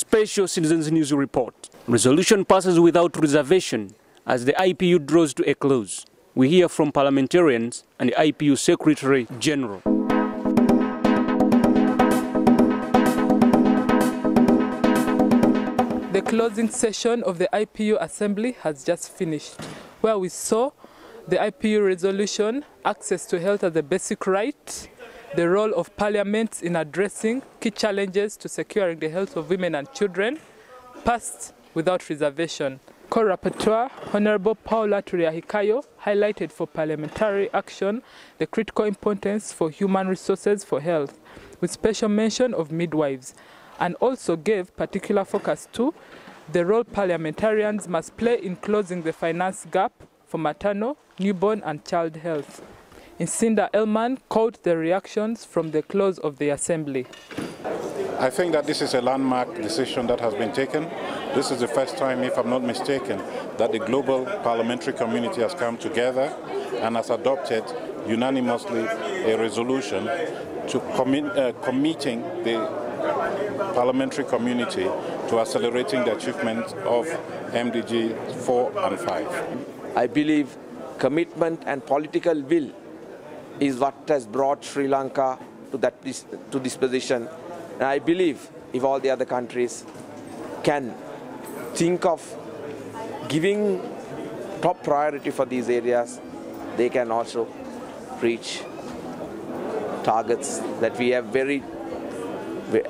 Special Citizens News Report. Resolution passes without reservation as the IPU draws to a close. We hear from parliamentarians and the IPU Secretary General. The closing session of the IPU Assembly has just finished, where we saw the IPU resolution, access to health as a basic right, the role of parliaments in addressing key challenges to securing the health of women and children, passed without reservation. Co-rapporteur Honorable Paula Turiahikayo highlighted for parliamentary action the critical importance for human resources for health, with special mention of midwives, and also gave particular focus to the role parliamentarians must play in closing the finance gap for maternal, newborn and child health. Incinda Elman called the reactions from the close of the assembly. I think that this is a landmark decision that has been taken. This is the first time, if I'm not mistaken, that the global parliamentary community has come together and has adopted unanimously a resolution to commit, uh, committing the parliamentary community to accelerating the achievement of MDG 4 and 5. I believe commitment and political will is what has brought Sri Lanka to, that, to this position. And I believe if all the other countries can think of giving top priority for these areas, they can also reach targets that we have very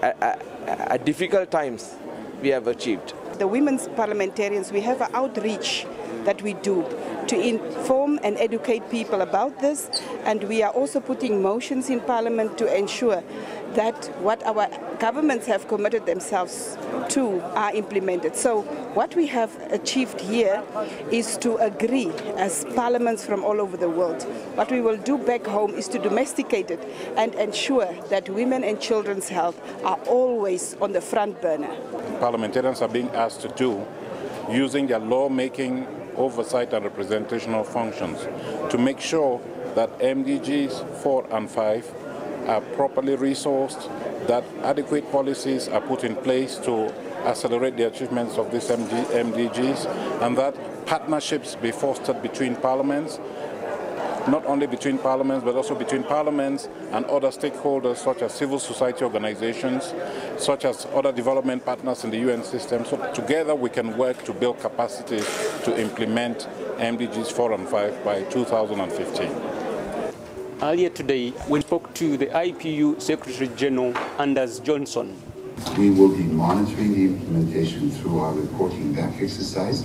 at difficult times we have achieved. The women's parliamentarians, we have an outreach that we do to inform and educate people about this. And we are also putting motions in parliament to ensure that what our governments have committed themselves to are implemented. So what we have achieved here is to agree as parliaments from all over the world. What we will do back home is to domesticate it and ensure that women and children's health are always on the front burner. Parliamentarians are being asked to do using their lawmaking oversight and representational functions to make sure that MDGs 4 and 5 are properly resourced, that adequate policies are put in place to accelerate the achievements of these MD MDGs, and that partnerships be fostered between parliaments, not only between parliaments, but also between parliaments and other stakeholders such as civil society organizations, such as other development partners in the UN system. So together we can work to build capacity to implement MDGs 4 and 5 by 2015. Earlier today, we spoke to the IPU Secretary General Anders Johnsson. We will be monitoring the implementation through our reporting back exercise,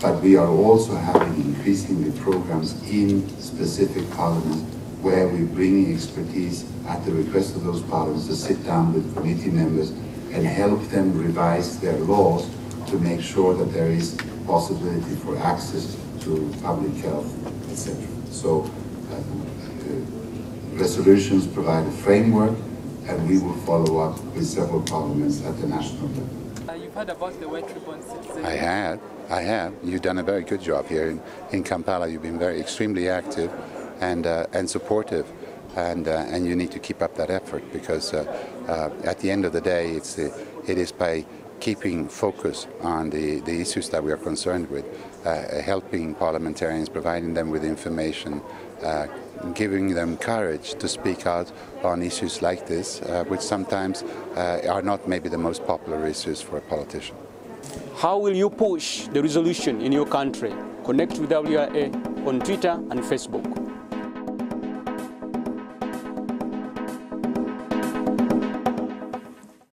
but we are also having increasingly programs in specific parliaments where we bring expertise at the request of those parliaments to sit down with committee members and help them revise their laws to make sure that there is possibility for access to public health, etc. So uh, resolutions provide a framework and we will follow up with several parliaments at the national level. Uh, you've heard about the white ribbon citizen. I had, I have. You've done a very good job here in, in Kampala. You've been very extremely active and, uh, and supportive and, uh, and you need to keep up that effort because uh, uh, at the end of the day it's the, it is by keeping focus on the, the issues that we are concerned with, uh, helping parliamentarians, providing them with information, uh, giving them courage to speak out on issues like this, uh, which sometimes uh, are not maybe the most popular issues for a politician. How will you push the resolution in your country? Connect with WRA on Twitter and Facebook.